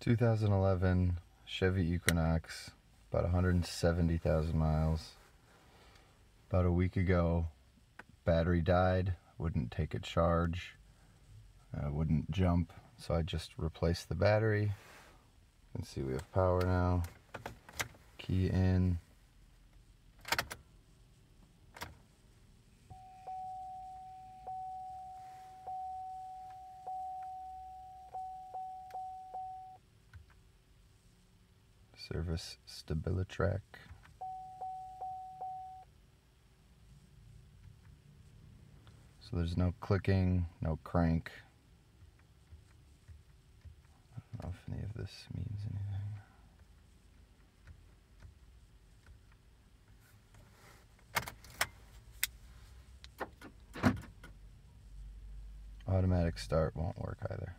2011 Chevy Equinox, about 170,000 miles. About a week ago, battery died, wouldn't take a charge, uh, wouldn't jump, so I just replaced the battery. Can see we have power now. Key in. Service StabiliTrak. So there's no clicking, no crank. I don't know if any of this means anything. Automatic start won't work either.